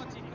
거지.